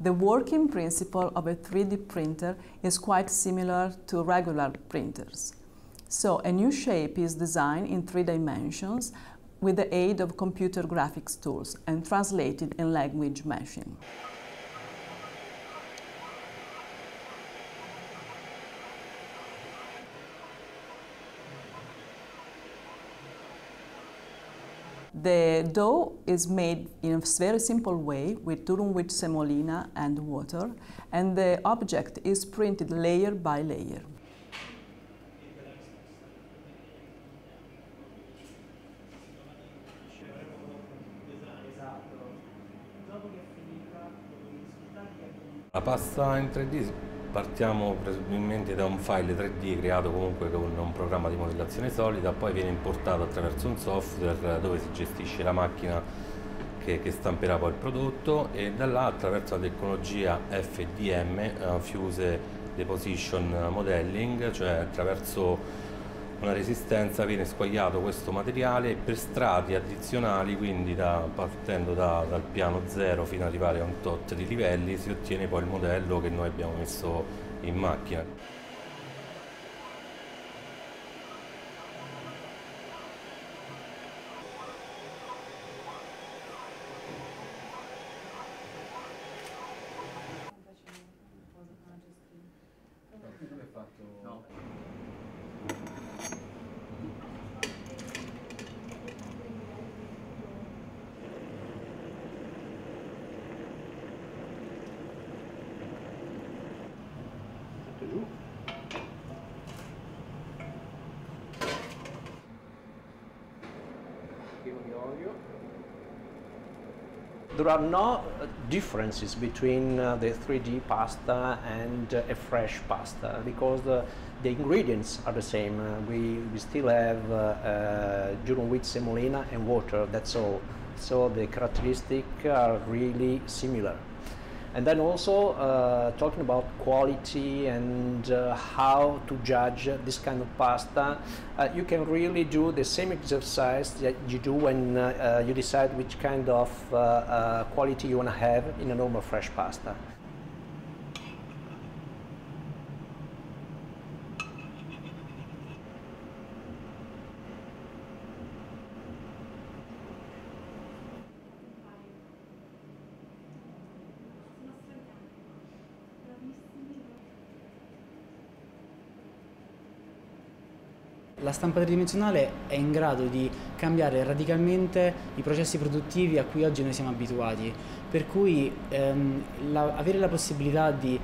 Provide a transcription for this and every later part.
The working principle of a 3D printer is quite similar to regular printers. So a new shape is designed in three dimensions with the aid of computer graphics tools and translated in language machine. The dough is made in a very simple way with durum wheat semolina and water, and the object is printed layer by layer. La pasta in 3D partiamo presumibilmente da un file 3D creato comunque con un programma di modellazione solida, poi viene importato attraverso un software dove si gestisce la macchina che, che stamperà poi il prodotto e da là attraverso la tecnologia FDM, uh, Fuse Deposition Modeling, cioè attraverso una resistenza viene squagliato questo materiale per strati addizionali, quindi da, partendo da, dal piano zero fino ad arrivare a un tot di livelli si ottiene poi il modello che noi abbiamo messo in macchina. There are no differences between uh, the 3D pasta and uh, a fresh pasta because the, the ingredients are the same. Uh, we, we still have uh, uh, durum wheat semolina and water, that's all. So the characteristics are really similar. And then also uh, talking about quality and uh, how to judge this kind of pasta, uh, you can really do the same exercise that you do when uh, uh, you decide which kind of uh, quality you want to have in a normal fresh pasta. La stampa tridimensionale è in grado di cambiare radicalmente i processi produttivi a cui oggi noi siamo abituati, per cui ehm, la, avere la possibilità di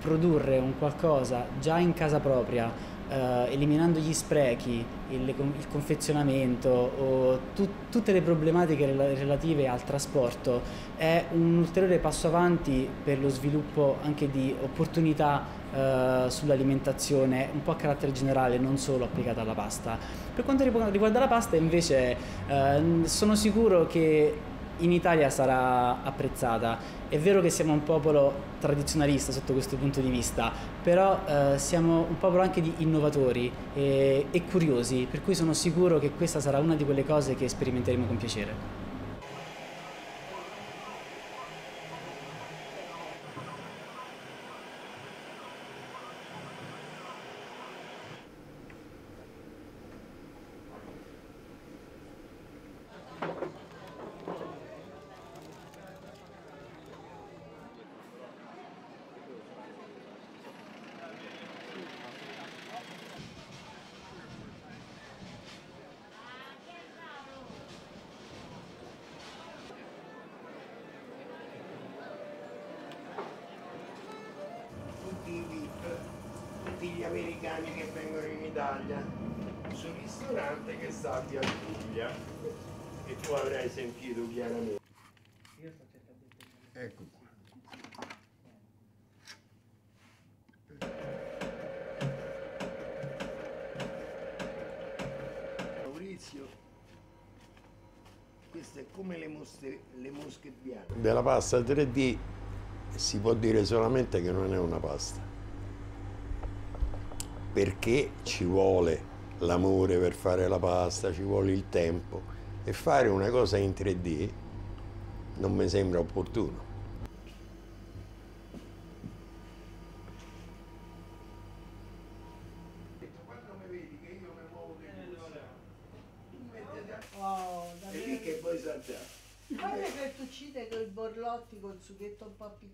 produrre un qualcosa già in casa propria, eh, eliminando gli sprechi, il, il confezionamento o tu, tutte le problematiche relative al trasporto, è un ulteriore passo avanti per lo sviluppo anche di opportunità eh, sull'alimentazione un po' a carattere generale, non solo applicata alla pasta. Per quanto riguarda la pasta invece eh, sono sicuro che in Italia sarà apprezzata. È vero che siamo un popolo tradizionalista sotto questo punto di vista, però eh, siamo un popolo anche di innovatori e, e curiosi, per cui sono sicuro che questa sarà una di quelle cose che sperimenteremo con piacere. Americani che vengono in Italia sul ristorante che sta a Via Puglia e tu avrai sentito chiaramente. Ecco qua. Maurizio, queste è come le, mosche, le mosche bianche. Della pasta 3D si può dire solamente che non è una pasta perché ci vuole l'amore per fare la pasta, ci vuole il tempo e fare una cosa in 3D non mi sembra opportuno. Quando mi vedi che io mi muovo dei Oh, è lì che poi saltare. Guarda che tu uccide con i borlotti col sughetto un po' più